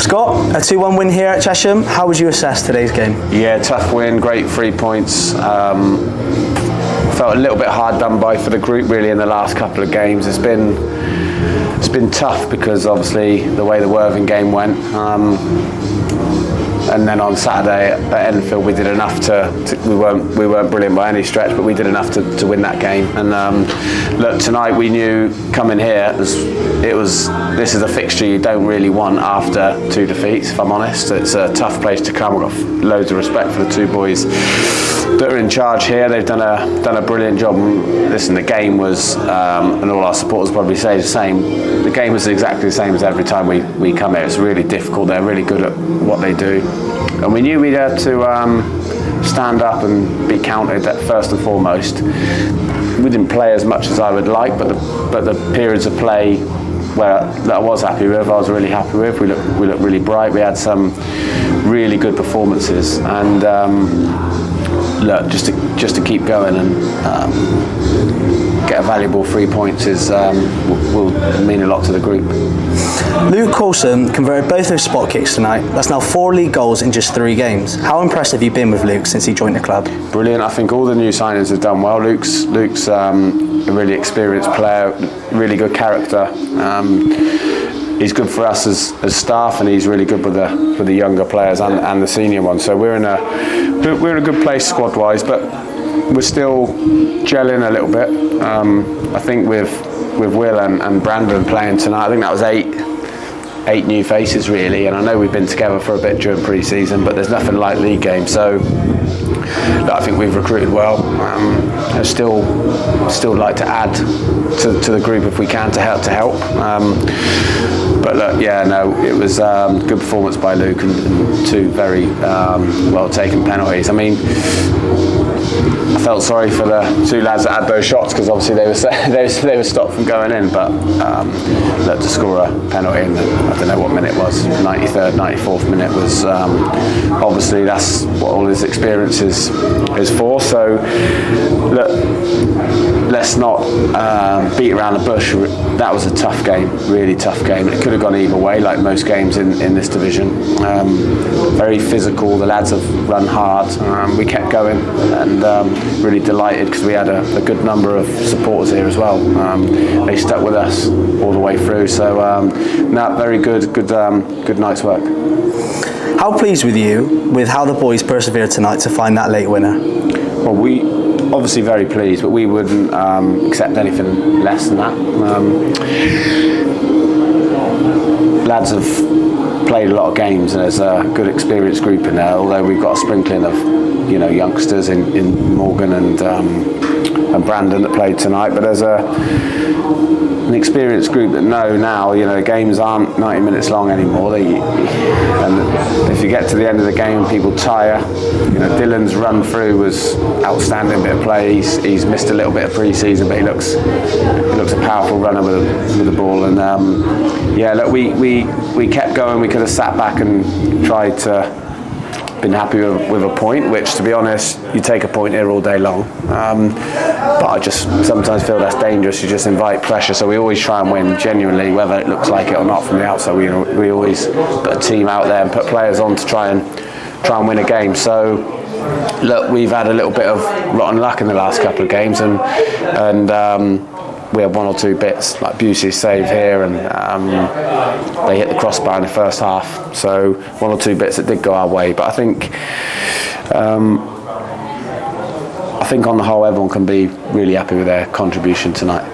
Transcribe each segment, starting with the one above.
Scott, a 2 1 win here at Chesham. How would you assess today's game? Yeah, tough win, great three points. Um, felt a little bit hard done by for the group really in the last couple of games. It's been it's been tough because obviously the way the Worthing game went. Um, and then on Saturday at Enfield we did enough to, to, we weren't we weren't brilliant by any stretch but we did enough to, to win that game. And um, look tonight we knew coming here it was, it was, this is a fixture you don't really want after two defeats if I'm honest. It's a tough place to come. I've got loads of respect for the two boys that are in charge here. They've done a done a brilliant job. Listen the game was um, and all our supporters probably say the same. The game was exactly the same as every time we, we come here. It's really difficult. They're really good at what they do and we knew we had to um, stand up and be counted at first and foremost. We didn't play as much as I would like, but the, but the periods of play where that I was happy with, I was really happy with. We looked we looked really bright. We had some really good performances, and um, look just to just to keep going and um, get a valuable three points is um, will, will, mean a lot to the group. Luke Coulson converted both those spot kicks tonight. That's now four league goals in just three games. How impressed have you been with Luke since he joined the club? Brilliant. I think all the new signings have done well. Luke's Luke's um, a really experienced player, really good character. He's good for us as, as staff, and he's really good with the with the younger players and, and the senior ones. So we're in a we're in a good place squad wise, but we're still gelling a little bit. Um, I think with with Will and, and Brandon playing tonight, I think that was eight eight new faces really, and I know we've been together for a bit during pre-season, but there's nothing like league games. So I think we've recruited well. Um, I still still like to add to, to the group if we can to help to help. Um, but look, yeah, no, it was um, good performance by Luke and, and two very um, well taken penalties. I mean, I felt sorry for the two lads that had those shots because obviously they were they were, they were stopped from going in. But um, look, to score a penalty in I don't know what minute it was, 93rd, 94th minute was um, obviously that's what all his experience is, is for. So look, let's not um, beat around the bush. That was a tough game, really tough game. It could have gone either way, like most games in, in this division. Um, very physical. The lads have run hard. Um, we kept going and um, really delighted because we had a, a, good number of supporters here as well. Um, they stuck with us all the way through. So, um, no, very good, good, good night's work. How pleased with you with how the boys persevered tonight to find that late winner? Well, we obviously very pleased, but we wouldn't um, accept anything less than that. Lads have played a lot of games, and there's a good experienced group in there. Although we've got a sprinkling of you know youngsters in, in Morgan and um, and Brandon that played tonight, but there's a an experienced group that know now, you know, games aren't 90 minutes long anymore. They, and if you get to the end of the game, people tire. You know, Dylan's run through was outstanding bit of play. He's, he's missed a little bit of pre-season, but he looks he looks a powerful runner with with the ball. And um, yeah, look, we, we we kept going. We could have sat back and tried to been happy with, with, a point, which to be honest, you take a point here all day long. Um, but I just sometimes feel that's dangerous. You just invite pressure. So we always try and win genuinely, whether it looks like it or not from the outside. We, we always put a team out there and put players on to try and try and win a game. So look, we've had a little bit of rotten luck in the last couple of games, and and. Um, we had one or two bits like Busey's save here and um, they hit the crossbar in the first half so one or two bits that did go our way but I think um, I think on the whole everyone can be really happy with their contribution tonight.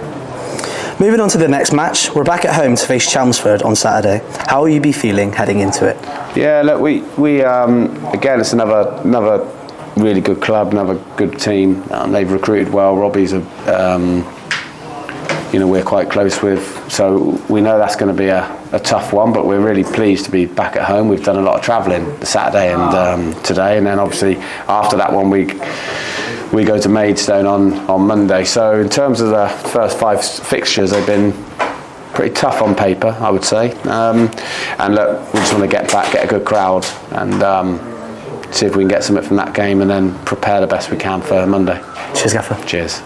Moving on to the next match, we're back at home to face Chelmsford on Saturday. How will you be feeling heading into it? Yeah, look, we we um, again it's another another really good club, another good team. Um, they've recruited well. Robbie's a um, you know we're quite close with. So we know that's going to be a, a, tough one, but we're really pleased to be back at home. We've done a lot of travelling Saturday and um, today, and then obviously after that one week we go to Maidstone on, on Monday. So in terms of the first five fixtures, they've been pretty tough on paper, I would say. Um, and look, we just want to get back, get a good crowd, and um, see if we can get something from that game, and then prepare the best we can for Monday. Cheers, Gaffer. Cheers.